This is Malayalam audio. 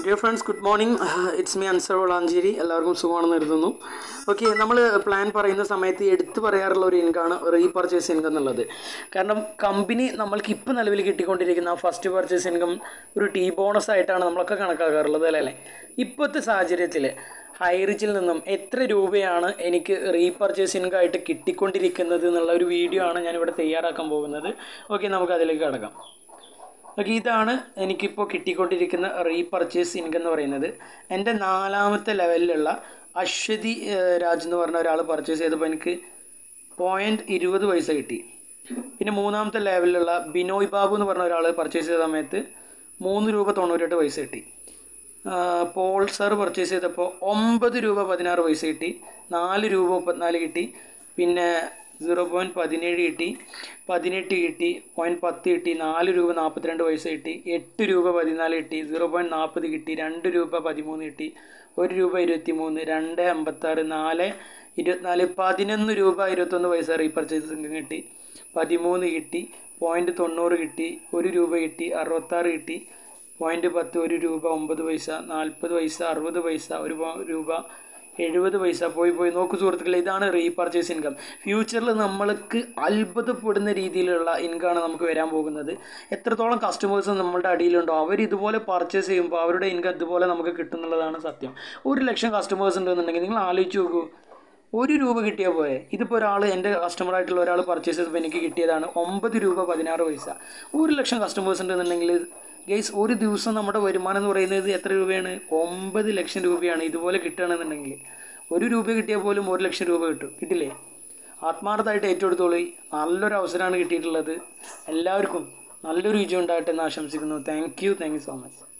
Dear friends good morning it's me Ansar Valanchery എല്ലാവർക്കും സുഖമാണെന്ന് കരുതുന്നു. ഓക്കെ നമ്മൾ പ്ലാൻ പറയുന്ന സമയത്ത് എടുത്തു പറയാറുള്ള ഒരു ഇൻകമാണ് റീപർച്ചേസ് ഇൻകം എന്നുള്ളത്. കാരണം കമ്പനി നമ്മൾക്ക് ഇപ്പോൾ നിലവിൽ കിട്ടിക്കൊണ്ടിരിക്കുന്ന ഫസ്റ്റ് പർച്ചേസ് ഇൻകം ഒരു ടീ ബോണസ് ആയിട്ടാണ് നമ്മളൊക്കെ കണക്കാക്കാറുള്ളത് അല്ലേ അല്ലേ? ഇപ്പോഴത്തെ സാഹചര്യത്തിൽ ഹൈറിച്ചിൽ നിന്നും എത്ര രൂപയാണ് എനിക്ക് റീപർച്ചേസ് ഇൻകം ആയിട്ട് കിട്ടിക്കൊണ്ടിരിക്കുന്നത് എന്നുള്ള ഒരു വീഡിയോ ആണ് ഞാനിവിടെ തയ്യാറാക്കാൻ പോകുന്നത്. ഓക്കെ നമുക്ക് അതിലേക്ക് കടക്കാം. ഓക്കെ ഇതാണ് എനിക്കിപ്പോൾ കിട്ടിക്കൊണ്ടിരിക്കുന്ന റീപർച്ചേസ് ഇൻകം എന്ന് പറയുന്നത്. എന്റെ നാലാമത്തെ ലെവലിലുള്ള അശ്വതി രാജ് എന്ന് പറഞ്ഞ ഒരാൾ പർച്ചേസ് ചെയ്തപ്പോൾ എനിക്ക് പോയിന്റ് ഇരുപത് പൈസ കിട്ടി. പിന്നെ മൂന്നാമത്തെ ലെവലിലുള്ള ബിനോയ് ബാബു എന്ന് പറഞ്ഞ ഒരാൾ പർച്ചേസ് ചെയ്ത സമയത്ത് മൂന്ന് രൂപ തൊണ്ണൂറ്റെട്ട് പൈസ കിട്ടി. പോൾസർ പോൾ സർ പർച്ചേസ് ചെയ്തപ്പോൾ ഒമ്പത് രൂപ പതിനാറ് പൈസ കിട്ടി. നാല് രൂപ മുപ്പത്തിനാല് കിട്ടി. പിന്നെ സീറോ പോയിന്റ് പതിനേഴ് കിട്ടി. പതിനെട്ട് കിട്ടി. പോയിന്റ് പത്ത് കിട്ടി. നാല് രൂപ നാൽപ്പത്തിരണ്ട് പൈസ കിട്ടി. എട്ട് രൂപ പതിനാല് കിട്ടി. സീറോ പോയിന്റ് നാൽപ്പത് കിട്ടി. രണ്ട് രൂപ പതിമൂന്ന് കിട്ടി. ഒരു രൂപ ഇരുപത്തി മൂന്ന് രണ്ട് അമ്പത്താറ് നാല് ഇരുപത്തിനാല് പതിനൊന്ന് രൂപ ഇരുപത്തൊന്ന് പൈസ റീപർച്ചേസ് കിട്ടി. പതിമൂന്ന് കിട്ടി. പോയിന്റ് തൊണ്ണൂറ് കിട്ടി. ഒരു രൂപ കിട്ടി. അറുപത്താറ് കിട്ടി. പോയിന്റ് പത്ത് ഒരു രൂപ ഒമ്പത് പൈസ നാൽപ്പത് പൈസ അറുപത് പൈസ ഒരു രൂപ എഴുപത് പൈസ. പോയി പോയി. നോക്കൂ സുഹൃത്തുക്കളെ ഇതാണ് റീപർച്ചേസ് ഇൻകം ഫ്യൂച്ചറിൽ നമ്മൾക്ക് അത്ഭുതപ്പെടുന്ന രീതിയിലുള്ള ഇൻകമാണ് നമുക്ക് വരാൻ പോകുന്നത്. എത്രത്തോളം കസ്റ്റമേഴ്സ് നമ്മളുടെ അടിയിലുണ്ടോ അവർ ഇതുപോലെ പർച്ചേസ് ചെയ്യുമ്പോൾ അവരുടെ ഇൻകം ഇതുപോലെ നമുക്ക് കിട്ടുന്നുള്ളതാണ് സത്യം. ഒരു ലക്ഷം കസ്റ്റമേഴ്സ് ഉണ്ടെന്നുണ്ടെങ്കിൽ നിങ്ങൾ ആലോചിച്ച് നോക്കൂ. ഒരു രൂപ കിട്ടിയാൽ പോയെ ഇതിപ്പോൾ ഒരാൾ എന്റെ കസ്റ്റമറായിട്ടുള്ള ഒരാൾ പർച്ചേസ് ചെയ്തപ്പോൾ എനിക്ക് കിട്ടിയതാണ് ഒമ്പത് രൂപ പതിനാറ് പൈസ. ഒരു ലക്ഷം കസ്റ്റമേഴ്സ് ഉണ്ടെന്നുണ്ടെങ്കിൽ ഗൈസ് ഒരു ദിവസം നമ്മുടെ വരുമാനം എന്ന് പറയുന്നത് എത്ര രൂപയാണ്? ഒമ്പത് ലക്ഷം രൂപയാണ് ഇതുപോലെ കിട്ടുകയാണെന്നുണ്ടെങ്കിൽ. ഒരു രൂപ കിട്ടിയാൽ പോലും ഒരു ലക്ഷം രൂപ കിട്ടും. കിട്ടില്ലേ? ആത്മാർത്ഥമായിട്ട് ഏറ്റെടുത്തോളൂ. നല്ലൊരു അവസരമാണ് കിട്ടിയിട്ടുള്ളത്. എല്ലാവർക്കും നല്ലൊരു വിജയം ഉണ്ടാകട്ടെ എന്ന് ആശംസിക്കുന്നു. Thank you thank you so much